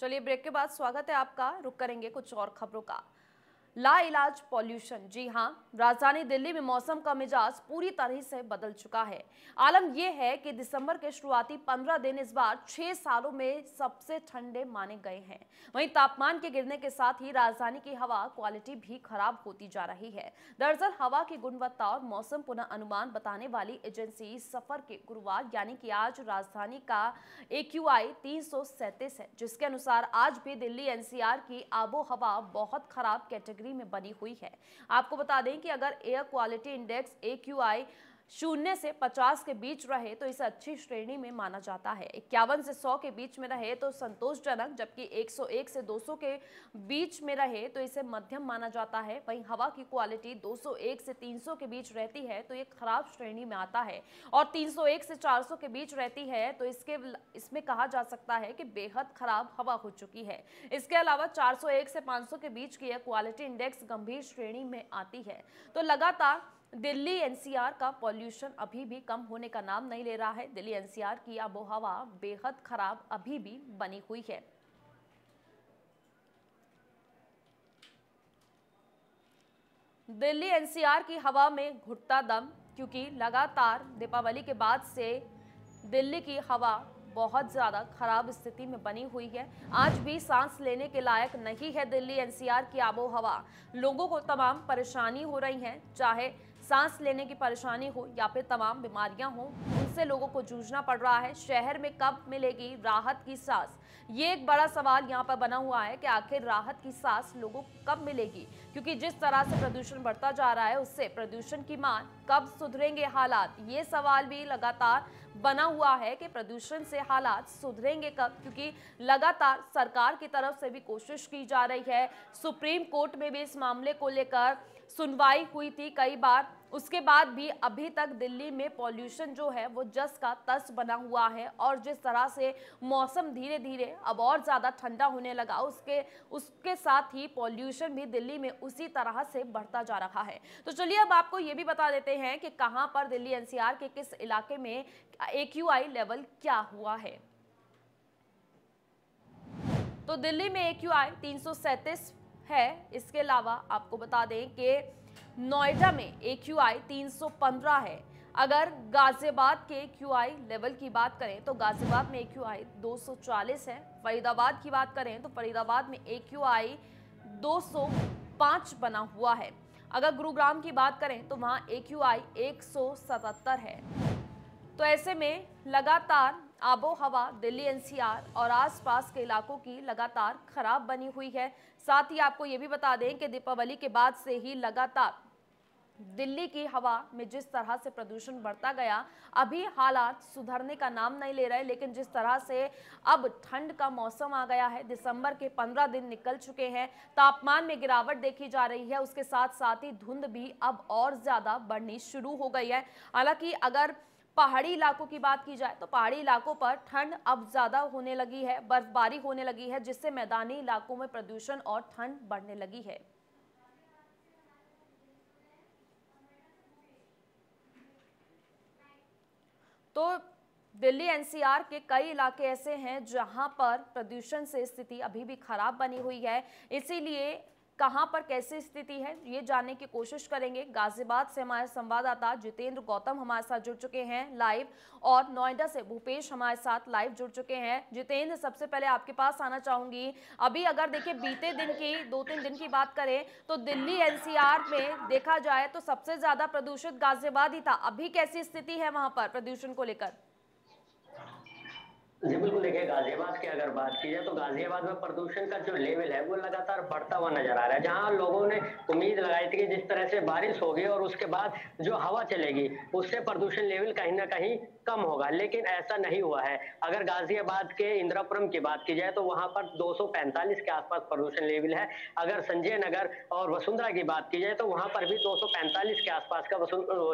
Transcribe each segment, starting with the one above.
चलिए ब्रेक के बाद स्वागत है आपका रुक करेंगे कुछ और खबरों का। ला इलाज, पॉल्यूशन। जी हाँ राजधानी दिल्ली में मौसम का मिजाज पूरी तरह से बदल चुका है। आलम यह है कि दिसंबर के शुरुआती 15 दिन इस बार छह सालों में सबसे ठंडे माने गए हैं। वहीं तापमान के गिरने के साथ ही राजधानी की हवा क्वालिटी भी खराब होती जा रही है। दरअसल हवा की गुणवत्ता और मौसम पुनः अनुमान बताने वाली एजेंसी सफ़र के गुरुवार, यानी कि आज राजधानी का ए क्यू है, जिसके अनुसार आज भी दिल्ली एनसीआर की आबो हवा बहुत खराब कैटेगरी कैटेगरी में बनी हुई है। आपको बता दें कि अगर air quality index A Q I शून्य से 50 के बीच रहे तो इसे अच्छी श्रेणी में माना जाता है। इक्यावन से 100 के बीच में रहे तो संतोषजनक, जबकि 101 से 200 के बीच में रहे तो इसे मध्यम माना जाता है। वहीं हवा की क्वालिटी 201 से 300 के बीच रहती है तो ये खराब श्रेणी में आता है। और 301 से 400 के बीच रहती है तो इसके इसमें कहा जा सकता है कि बेहद खराब हवा हो चुकी है। इसके अलावा चार सौ एक से पाँच सौ के बीच की यह क्वालिटी इंडेक्स गंभीर श्रेणी में आती है। तो लगातार दिल्ली एनसीआर का पॉल्यूशन अभी भी कम होने का नाम नहीं ले रहा है। दिल्ली एनसीआर की आबोहवा बेहद खराब अभी भी बनी हुई है। दिल्ली एनसीआर की हवा में घुटता दम, क्योंकि लगातार दीपावली के बाद से दिल्ली की हवा बहुत ज़्यादा खराब स्थिति में बनी हुई है। आज भी सांस लेने के लायक नहीं है दिल्ली एनसीआर की आबो हवा लोगों को तमाम परेशानी हो रही है, चाहे सांस लेने की परेशानी हो या फिर तमाम बीमारियाँ हो, उनसे लोगों को जूझना पड़ रहा है। शहर में कब मिलेगी राहत की सांस? ये एक बड़ा सवाल यहाँ पर बना हुआ है कि आखिर राहत की सांस लोगों को कब मिलेगी? क्योंकि जिस तरह से प्रदूषण बढ़ता जा रहा है, उससे प्रदूषण की मान कब सुधरेंगे हालात? ये सवाल भी लगातार बना हुआ है कि प्रदूषण से हालात सुधरेंगे कब? क्योंकि लगातार सरकार की तरफ़ से भी कोशिश की जा रही है। सुप्रीम कोर्ट में भी इस मामले को लेकर सुनवाई हुई थी कई बार। उसके बाद भी अभी तक दिल्ली में पॉल्यूशन जो है, वो जस का तस बना हुआ है और जिस तरह से मौसम धीरे धीरे अब और ज़्यादा ठंडा होने लगा, उसके उसके साथ ही पॉल्यूशन भी दिल्ली में उसी तरह से बढ़ता जा रहा है। तो चलिए अब आपको ये भी बता देते हैं कि कहाँ पर दिल्ली एनसीआर के किस इलाके में ए लेवल क्या हुआ है। तो दिल्ली में ए क्यू है। इसके अलावा आपको बता दें कि नोएडा में ए क्यू आई तीन सौ पंद्रह है। अगर गाजियाबाद के क्यू आई लेवल की बात करें तो गाजियाबाद में ए क्यू आई दो सौ चालीस है। फरीदाबाद की बात करें तो फरीदाबाद में ए क्यू आई दो सौ पाँच बना हुआ है। अगर गुरुग्राम की बात करें तो वहाँ ए क्यू आई एक सौ सतहत्तर है। तो ऐसे में लगातार आबो हवा दिल्ली एनसीआर और आसपास के इलाकों की लगातार खराब बनी हुई है। साथ ही आपको ये भी बता दें कि दीपावली के बाद से ही लगातार दिल्ली की हवा में जिस तरह से प्रदूषण बढ़ता गया, अभी हालात सुधरने का नाम नहीं ले रहे, लेकिन जिस तरह से अब ठंड का मौसम आ गया है, दिसंबर के 15 दिन निकल चुके हैं, तापमान में गिरावट देखी जा रही है, उसके साथ साथ ही धुंध भी अब और ज़्यादा बढ़नी शुरू हो गई है। हालाँकि अगर पहाड़ी इलाकों की बात की जाए तो पहाड़ी इलाकों पर ठंड अब ज़्यादा होने लगी है, बर्फबारी होने लगी है, जिससे मैदानी इलाकों में प्रदूषण और ठंड बढ़ने लगी है। तो दिल्ली एनसीआर के कई इलाके ऐसे हैं जहाँ पर प्रदूषण से स्थिति अभी भी खराब बनी हुई है। इसीलिए कहाँ पर कैसी स्थिति है, ये जानने की कोशिश करेंगे। गाजियाबाद से हमारे संवाददाता जितेंद्र गौतम हमारे साथ जुड़ चुके हैं लाइव और नोएडा से भूपेश हमारे साथ लाइव जुड़ चुके हैं। जितेंद्र, सबसे पहले आपके पास आना चाहूँगी। अभी अगर देखिए बीते दिन की दो तीन दिन की बात करें तो दिल्ली एनसीआर में देखा जाए तो सबसे ज़्यादा प्रदूषित गाजियाबाद ही था। अभी कैसी स्थिति है वहाँ पर प्रदूषण को लेकर? जी, बिल्कुल देखिए, गाजियाबाद की अगर बात की जाए तो गाजियाबाद में प्रदूषण का जो लेवल है, वो लगातार बढ़ता हुआ नज़र आ रहा है। जहाँ लोगों ने उम्मीद लगाई थी कि जिस तरह से बारिश होगी और उसके बाद जो हवा चलेगी, उससे प्रदूषण लेवल कहीं ना कहीं कम होगा लेकिन ऐसा नहीं हुआ है। अगर गाजियाबाद के इंदिरापुरम की बात की जाए तो वहाँ पर 245 के आसपास प्रदूषण लेवल है। अगर संजय नगर और वसुंधरा की बात की जाए तो वहाँ पर भी 245 के आसपास का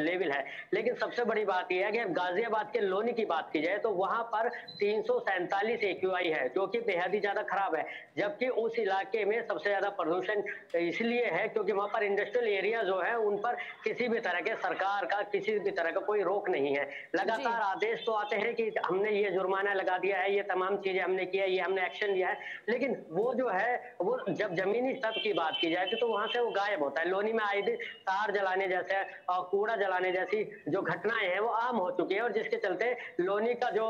लेवल है। लेकिन सबसे बड़ी बात यह है कि गाजियाबाद के लोनी की बात की जाए तो वहाँ पर तीन सौ है जो कि बेहद ही ज़्यादा खराब है। जबकि उस इलाके में सबसे ज़्यादा प्रदूषण इसलिए है क्योंकि वहाँ पर इंडस्ट्रियल एरिया जो है उन पर किसी भी तरह के सरकार का किसी भी तरह का कोई रोक नहीं है। लगातार लगातार आदेश तो आते हैं कि हमने ये जुर्माना लगा दिया है, ये तमाम चीज़ें हमने किया ये हमने एक्शन लिया है। लेकिन वो जो है, वो जब जमीनी स्तर की बात की जाए तो वहाँ से वो गायब होता है। लोनी में आए दिन तार जलाने जैसे और कूड़ा जलाने जैसी जो घटनाएँ हैं, वो आम हो चुकी है और जिसके चलते लोनी का जो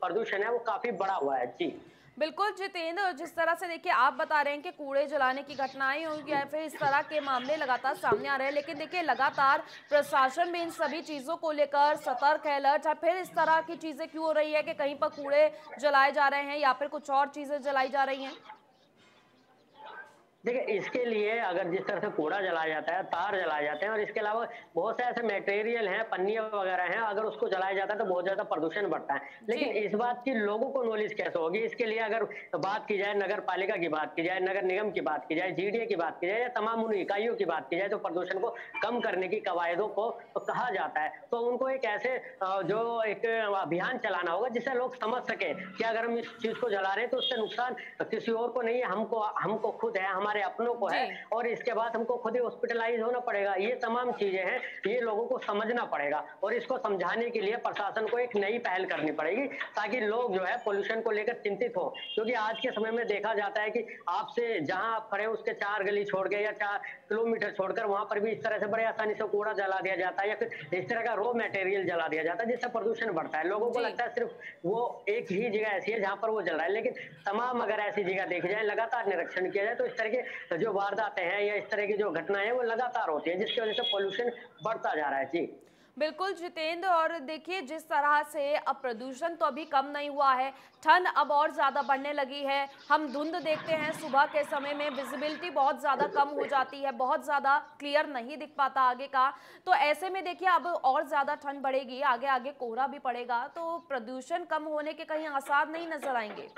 प्रदूषण है वो काफ़ी बड़ा हुआ है। जी। बिल्कुल जितेंद्र, जिस तरह से देखिए आप बता रहे हैं कि कूड़े जलाने की घटनाएँ होंगी या फिर इस तरह के मामले लगातार सामने आ रहे हैं, लेकिन देखिए लगातार प्रशासन भी इन सभी चीज़ों को लेकर सतर्क है अलर्ट है फिर इस तरह की चीज़ें क्यों हो रही है कि कहीं पर कूड़े जलाए जा रहे हैं या फिर कुछ और चीज़ें जलाई जा रही हैं? देखिए इसके लिए अगर जिस तरह से कूड़ा जलाया जाता है तार जलाए जाते हैं और इसके अलावा बहुत से ऐसे मटेरियल हैं पन्नियाँ वगैरह हैं अगर उसको जलाया जाता है तो बहुत ज़्यादा प्रदूषण बढ़ता है। लेकिन इस बात की लोगों को नॉलेज कैसे होगी? इसके लिए अगर बात की जाए नगर पालिका की बात की जाए नगर निगम की बात की जाए जीडीए की बात की जाए या तमाम उन इकाइयों की बात की जाए तो प्रदूषण को कम करने की कवायदों को कहा जाता है। तो उनको एक ऐसे जो एक अभियान चलाना होगा जिससे लोग समझ सके कि अगर हम इस चीज़ को जला रहे हैं तो उससे नुकसान किसी और को नहीं है हमको हमको खुद है हमारे हमारे अपनों को है और इसके बाद हमको खुद ही हॉस्पिटलाइज होना पड़ेगा। ये तमाम चीज़ें हैं ये लोगों को समझना पड़ेगा और इसको समझाने के लिए प्रशासन को एक नई पहल करनी पड़ेगी ताकि लोग जो है पोल्यूशन को लेकर चिंतित हो। क्योंकि आज के समय में देखा जाता है कि आपसे जहाँ आप खड़े उसके चार गली छोड़ के या चार किलोमीटर छोड़कर वहाँ पर भी इस तरह से बड़े आसानी से कूड़ा जला दिया जाता है या फिर इस तरह का रो मटेरियल जला दिया जाता है जिससे प्रदूषण बढ़ता है। लोगों को लगता है सिर्फ़ वो एक ही जगह ऐसी है जहाँ पर वो जल रहा है लेकिन तमाम अगर ऐसी जगह देखी जाए लगातार निरीक्षण किया जाए तो इस तरह के जो वारदातें हैं या इस तरह की जो घटनाएँ हैं, वो लगातार होती है, जिसकी वजह से पोल्यूशन बढ़ता जा रहा है। जी। बिल्कुल, जितेंद्र, और देखिए, जिस तरह से अब प्रदूषण तो अभी कम नहीं हुआ है, ठंड अब और ज़्यादा बढ़ने लगी है। हम धुंध देखते हैं, सुबह के समय में विजिबिलिटी बहुत ज़्यादा कम हो जाती है, बहुत ज़्यादा क्लियर नहीं दिख पाता आगे का। तो ऐसे में देखिए, अब और ज़्यादा ठंड बढ़ेगी आगे आगे कोहरा भी पड़ेगा तो प्रदूषण कम होने के कहीं आसार नहीं नज़र आएँगे।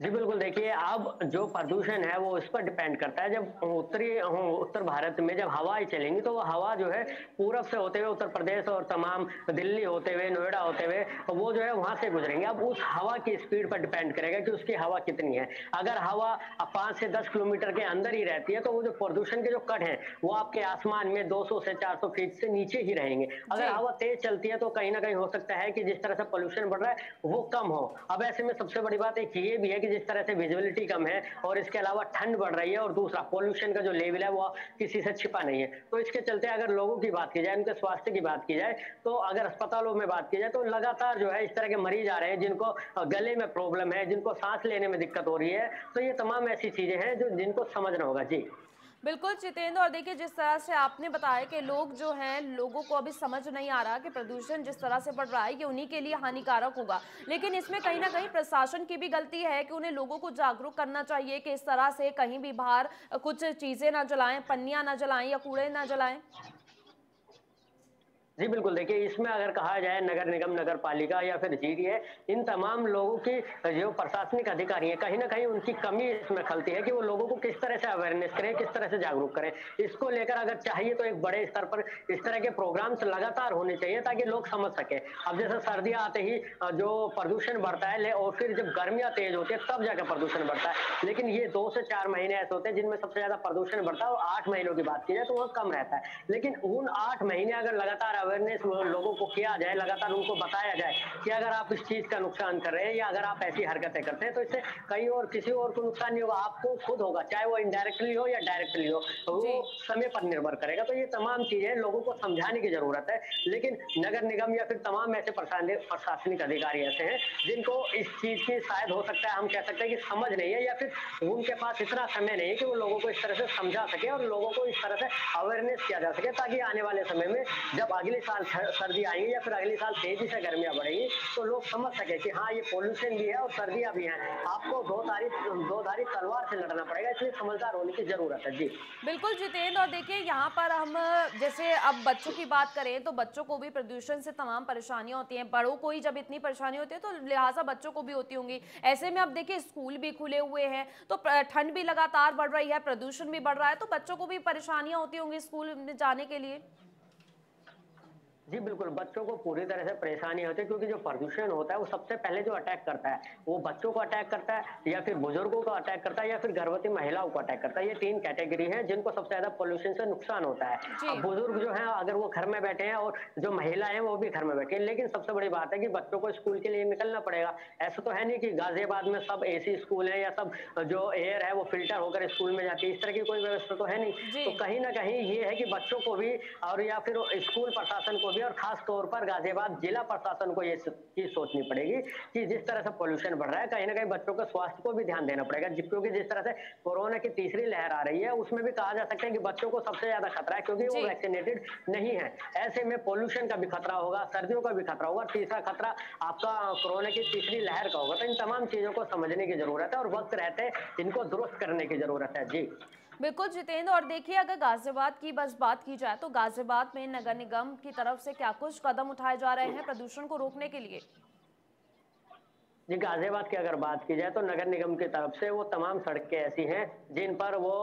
जी बिल्कुल। देखिए अब जो प्रदूषण है वो इस पर डिपेंड करता है। जब उत्तरी उत्तर भारत में जब हवाएँ चलेंगी तो वो हवा जो है पूरब से होते हुए उत्तर प्रदेश और तमाम दिल्ली होते हुए नोएडा होते हुए वो जो है वहाँ से गुजरेंगे। अब उस हवा की स्पीड पर डिपेंड करेगा कि उसकी हवा कितनी है। अगर हवा पाँच से दस किलोमीटर के अंदर ही रहती है तो वो जो प्रदूषण के जो कट है वो आपके आसमान में दो सौ से चार सौ फीट से नीचे ही रहेंगे। अगर हवा तेज चलती है तो कहीं ना कहीं हो सकता है कि जिस तरह से पॉल्यूशन बढ़ रहा है वो कम हो। अब ऐसे में सबसे बड़ी बात एक ये भी है कि जिस तरह से विजिबिलिटी कम है और इसके अलावा ठंड बढ़ रही है और दूसरा पोल्यूशन का जो लेवल है वो किसी से छिपा नहीं है। तो इसके चलते अगर लोगों की बात की जाए, उनके स्वास्थ्य की बात की जाए तो अगर अस्पतालों में बात की जाए तो लगातार जो है इस तरह के मरीज़ आ रहे हैं जिनको गले में प्रॉब्लम है, जिनको सांस लेने में दिक्कत हो रही है। तो ये तमाम ऐसी चीज़ें हैं जो जिनको समझना होगा। जी। बिल्कुल चितेंद्र और देखिए जिस तरह से आपने बताया कि लोग जो हैं, लोगों को अभी समझ नहीं आ रहा कि प्रदूषण जिस तरह से बढ़ रहा है, ये उन्हीं के लिए हानिकारक होगा। लेकिन इसमें कहीं ना कहीं प्रशासन की भी गलती है कि उन्हें लोगों को जागरूक करना चाहिए कि इस तरह से कहीं भी बाहर कुछ चीज़ें ना जलाएँ, पन्नियाँ ना जलाएँ या कूड़े ना जलाएँ। जी, बिल्कुल। देखिए, इसमें अगर कहा जाए नगर निगम, नगर पालिका या फिर जीडीए इन तमाम लोगों की, जो प्रशासनिक अधिकारी हैं, कहीं ना कहीं उनकी कमी इसमें खलती है कि वो लोगों को किस तरह से अवेयरनेस करें, किस तरह से जागरूक करें। इसको लेकर अगर चाहिए तो एक बड़े स्तर पर इस तरह के प्रोग्राम्स लगातार होने चाहिए ताकि लोग समझ सके। अब जैसे सर्दियाँ आते ही, जो प्रदूषण बढ़ता है और फिर जब गर्मियाँ तेज होती है, तब जाकर प्रदूषण बढ़ता है। लेकिन ये दो से चार महीने ऐसे होते हैं, जिनमें सबसे ज़्यादा प्रदूषण बढ़ता है आठ महीनों की बात की जाए तो वह कम रहता है। लेकिन उन आठ महीने अगर लगातार अवेयरनेस लोगों को किया जाए लगातार उनको बताया जाए कि अगर आप इस चीज़ का नुकसान कर रहे हैं या अगर आप ऐसी हरकतें करते हैं तो इससे कहीं और किसी और को नुकसान नहीं होगा आपको खुद होगा चाहे वो इनडायरेक्टली हो या डायरेक्टली हो तो वो समय पर निर्भर करेगा। तो ये तमाम चीज़ें लोगों को समझाने की ज़रूरत है लेकिन नगर निगम या फिर तमाम ऐसे प्रशासनिक अधिकारी ऐसे हैं जिनको इस चीज़ की शायद हो सकता है हम कह सकते हैं कि समझ नहीं है या फिर उनके पास इतना समय नहीं है कि वो लोगों को इस तरह से समझा सके और लोगों को इस तरह से अवेयरनेस किया जा सके ताकि आने वाले समय में जब अगले साल सर्दी आएँगी या फिर अगले साल तेज़ी से गर्मियाँ बढ़ेंगी तो लोग समझ सके कि हाँ ये पोल्यूशन भी है और सर्दियाँ भी हैं। आपको दो धारी दो धारी तलवार से लड़ना पड़ेगा, इसलिए समझदार होने की ज़रूरत है। जी। बिल्कुल जितेंद्र, और देखिए, यहाँ पर हम, जैसे अब बच्चों की बात करें तो बच्चों को भी प्रदूषण से तमाम परेशानियाँ होती हैं। बड़ों को ही जब इतनी परेशानी होती है तो लिहाजा बच्चों को भी होती होंगी। ऐसे में अब देखिए, स्कूल भी खुले हुए हैं तो ठंड भी लगातार बढ़ रही है, प्रदूषण भी बढ़ रहा है तो बच्चों को भी परेशानियाँ होती होंगी स्कूल जाने के लिए। जी बिल्कुल। बच्चों को पूरी तरह से परेशानी होती है क्योंकि जो प्रदूषण होता है वो सबसे पहले जो अटैक करता है वो बच्चों को अटैक करता है या फिर बुज़ुर्गों को अटैक करता है या फिर गर्भवती महिलाओं को अटैक करता है। ये तीन कैटेगरी है जिनको सबसे ज़्यादा पोल्यूशन से नुकसान होता है। अब बुज़ुर्ग जो है अगर वो घर में बैठे हैं और जो महिला है वो भी घर में बैठे है। लेकिन सबसे बड़ी बात है कि बच्चों को स्कूल के लिए निकलना पड़ेगा। ऐसा तो है नहीं कि गाजियाबाद में सब एसी स्कूल है या सब जो एयर है वो फ़िल्टर होकर स्कूल में जाती है। इस तरह की कोई व्यवस्था तो है नहीं। तो कहीं ना कहीं ये है कि बच्चों को भी और या फिर स्कूल प्रशासन को भी और खास तौर पर गाजियाबाद जिला प्रशासन को ये चीज़ सोचनी पड़ेगी कि जिस तरह से पोल्यूशन बढ़ रहा है कहीं ना कहीं बच्चों के स्वास्थ्य को भी ध्यान देना पड़ेगा क्योंकि जिस तरह से कोरोना की तीसरी लहर आ रही है उसमें भी कहा जा सकता है कि बच्चों को सबसे ज़्यादा खतरा है क्योंकि वो वैक्सीनेटेड नहीं है। ऐसे में पोल्यूशन का भी खतरा होगा सर्दियों का भी खतरा होगा तीसरा खतरा आपका कोरोना की तीसरी लहर का होगा। तो इन तमाम चीज़ों को समझने की ज़रूरत है और वक्त रहते इनको दुरुस्त करने की ज़रूरत है। जी। बिल्कुल जितेंद्र, और देखिए अगर गाजियाबाद की बस बात की जाए तो गाजियाबाद में नगर निगम की तरफ़ से क्या कुछ कदम उठाए जा रहे हैं प्रदूषण को रोकने के लिए? जी गाजियाबाद की अगर बात की जाए तो नगर निगम की तरफ़ से वो तमाम सड़कें ऐसी हैं जिन पर वो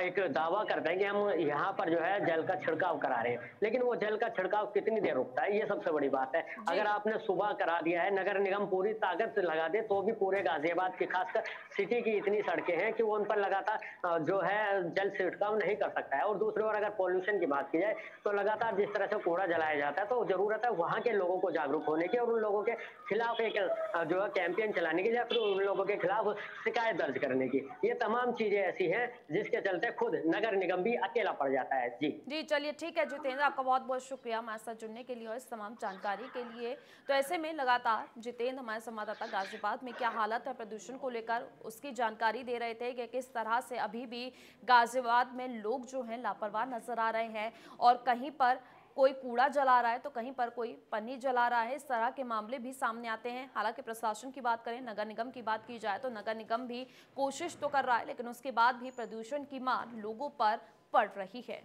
एक दावा करते हैं कि हम यहाँ पर जो है जल का छिड़काव करा रहे हैं। लेकिन वो जल का छिड़काव कितनी देर रुकता है? ये सबसे बड़ी बात है। अगर आपने सुबह करा दिया है नगर निगम पूरी ताकत से लगा दे तो भी पूरे गाजियाबाद की खासकर सिटी की इतनी सड़कें हैं कि वो उन पर लगातार जो है जल छिड़काव नहीं कर सकता है। और दूसरी ओर अगर पॉल्यूशन की बात की जाए तो लगातार जिस तरह से कूड़ा जलाया जाता है तो ज़रूरत है वहाँ के लोगों को जागरूक होने की और उन लोगों के खिलाफ एक जो है कैंपेन चलाने की या फिर उन लोगों के खिलाफ शिकायत दर्ज करने की। ये तमाम चीज़ें ऐसी हैं जिसके चलते खुद नगर निगम भी अकेला पड़ जाता है। जी। जी, चलिए ठीक है जितेंद्र, आपका बहुत बहुत शुक्रिया हमारे साथ जुड़ने के लिए और इस तमाम जानकारी के लिए। तो ऐसे में लगातार जितेंद्र हमारे संवाददाता गाजियाबाद में क्या हालत है प्रदूषण को लेकर, उसकी जानकारी दे रहे थे कि किस तरह से अभी भी गाजियाबाद में लोग जो हैं लापरवाह नज़र आ रहे हैं और कहीं पर कोई कूड़ा जला रहा है तो कहीं पर कोई पन्नी जला रहा है, इस तरह के मामले भी सामने आते हैं। हालाँकि प्रशासन की बात करें, नगर निगम की बात की जाए तो नगर निगम भी कोशिश तो कर रहा है, लेकिन उसके बाद भी प्रदूषण की मार लोगों पर पड़ रही है।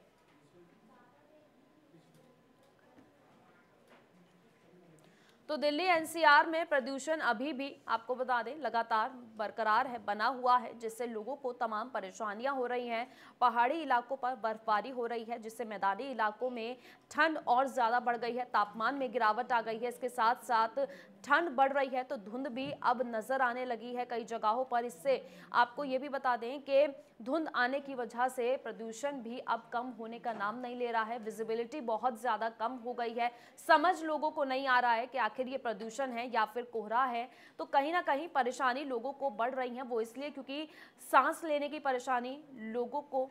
तो दिल्ली एनसीआर में प्रदूषण अभी भी, आपको बता दें, लगातार बरकरार है, बना हुआ है, जिससे लोगों को तमाम परेशानियाँ हो रही हैं। पहाड़ी इलाकों पर बर्फबारी हो रही है, जिससे मैदानी इलाकों में ठंड और ज़्यादा बढ़ गई है। तापमान में गिरावट आ गई है, इसके साथ साथ ठंड बढ़ रही है तो धुंध भी अब नज़र आने लगी है कई जगहों पर। इससे आपको ये भी बता दें कि धुंध आने की वजह से प्रदूषण भी अब कम होने का नाम नहीं ले रहा है। विजिबिलिटी बहुत ज़्यादा कम हो गई है। समझ लोगों को नहीं आ रहा है कि आखिर ये प्रदूषण है या फिर कोहरा है तो कहीं ना कहीं परेशानी लोगों को बढ़ रही है वो इसलिए क्योंकि सांस लेने की परेशानी लोगों को।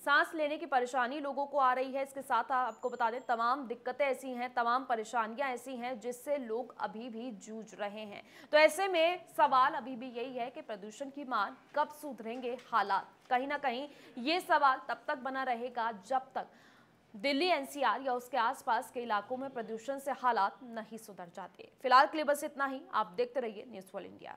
सांस लेने की परेशानी लोगों को आ रही है, इसके साथ आपको बता दें, तमाम दिक्कतें ऐसी हैं, तमाम परेशानियाँ ऐसी हैं जिससे लोग अभी भी जूझ रहे हैं। तो ऐसे में सवाल अभी भी यही है कि प्रदूषण की मार कब सुधरेंगे हालात? कहीं ना कहीं ये सवाल तब तक बना रहेगा जब तक दिल्ली एनसीआर या उसके आसपास के इलाकों में प्रदूषण से हालात नहीं सुधर जाते। फ़िलहाल के लिए बस इतना ही। आप देखते रहिए न्यूज़ वॉल इंडिया